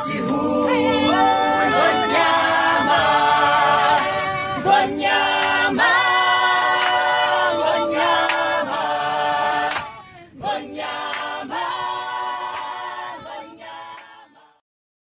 City Hall. Banyama, Banyama.